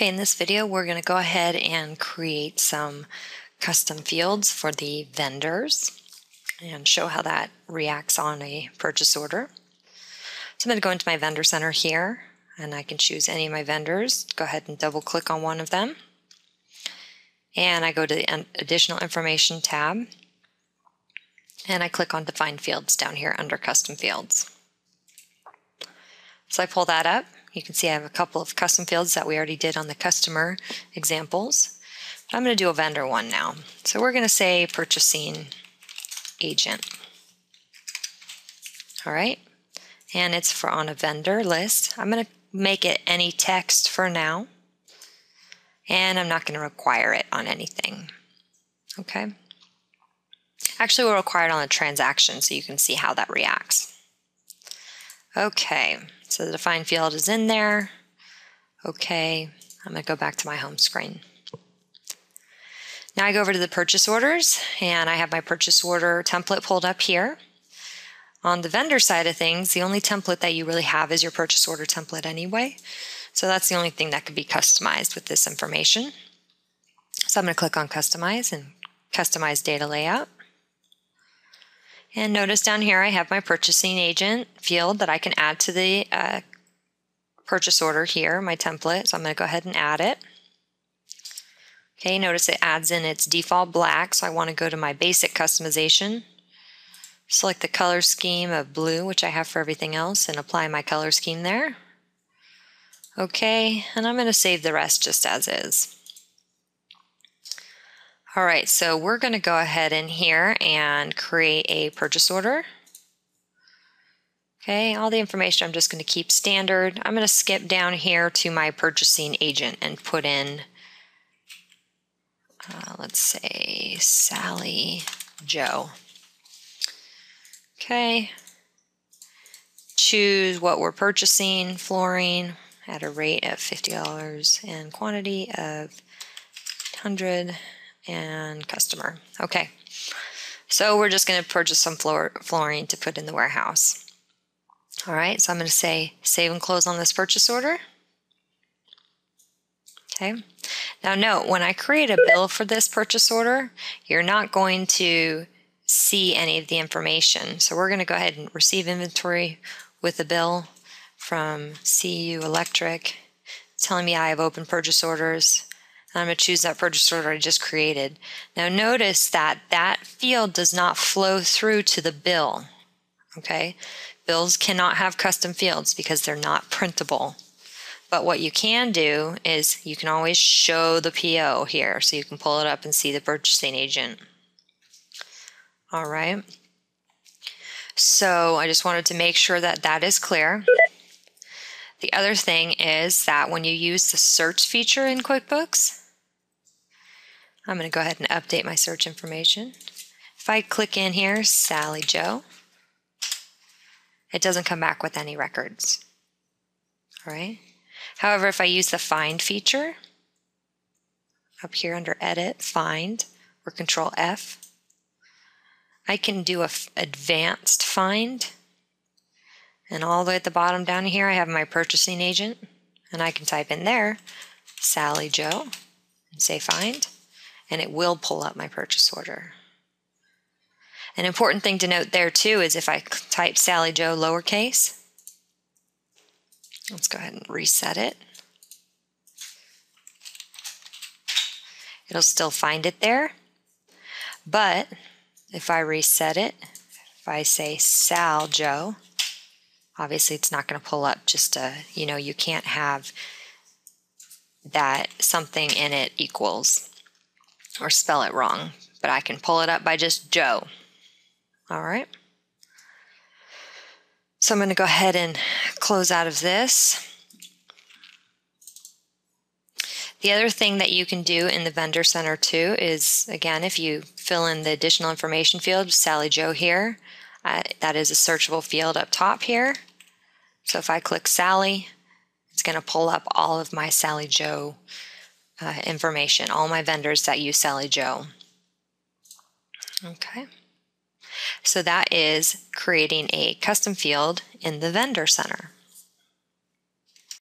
Okay, in this video, we're going to go ahead and create some custom fields for the vendors and show how that reacts on a purchase order. So I'm going to go into my vendor center here and I can choose any of my vendors. Go ahead and double click on one of them. And I go to the additional information tab and I click on define fields down here under custom fields. So I pull that up. You can see I have a couple of custom fields that we already did on the customer examples. but I'm going to do a vendor one now. So we're going to say purchasing agent. All right. And it's for on a vendor list. I'm going to make it any text for now. And I'm not going to require it on anything. Okay. Actually, we'll require it on a transaction so you can see how that reacts. Okay, so the define field is in there. Okay, I'm going to go back to my home screen. Now I go over to the purchase orders and I have my purchase order template pulled up here. On the vendor side of things, the only template that you really have is your purchase order template anyway. So that's the only thing that could be customized with this information. So I'm going to click on customize and customize data layout. And notice down here I have my purchasing agent field that I can add to the uh, purchase order here, my template. So I'm going to go ahead and add it. Okay, notice it adds in its default black, so I want to go to my basic customization. Select the color scheme of blue, which I have for everything else, and apply my color scheme there. Okay, and I'm going to save the rest just as is. All right, so we're going to go ahead in here and create a purchase order. Okay, all the information I'm just going to keep standard. I'm going to skip down here to my purchasing agent and put in, uh, let's say, Sally Joe. Okay, choose what we're purchasing, flooring at a rate of $50 and quantity of 100 and customer. Okay, so we're just going to purchase some floor, flooring to put in the warehouse. All right, so I'm going to say save and close on this purchase order. Okay, now note when I create a bill for this purchase order, you're not going to see any of the information. So we're going to go ahead and receive inventory with a bill from CU Electric telling me I have open purchase orders. I'm going to choose that purchase order I just created. Now notice that that field does not flow through to the bill. Okay, bills cannot have custom fields because they're not printable. But what you can do is you can always show the PO here so you can pull it up and see the purchasing agent. All right. So I just wanted to make sure that that is clear. The other thing is that when you use the search feature in QuickBooks, I'm going to go ahead and update my search information. If I click in here, Sally Joe, it doesn't come back with any records. All right. However, if I use the find feature up here under edit, find, or control F, I can do a advanced find. And all the way at the bottom down here, I have my purchasing agent. And I can type in there, Sally Joe, and say find and it will pull up my purchase order. An important thing to note there too is if I type Sally Joe lowercase, let's go ahead and reset it. It'll still find it there. But if I reset it, if I say Sal Joe, obviously it's not going to pull up just a, you know, you can't have that something in it equals or spell it wrong, but I can pull it up by just Joe. All right. So I'm going to go ahead and close out of this. The other thing that you can do in the vendor center too is, again, if you fill in the additional information field, Sally Joe here, uh, that is a searchable field up top here. So if I click Sally, it's going to pull up all of my Sally Joe uh, information, all my vendors that use Sally Joe. Okay. So that is creating a custom field in the vendor center.